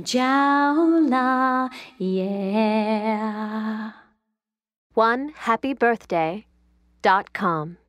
Jowla, yeah. One happy birthday dot com.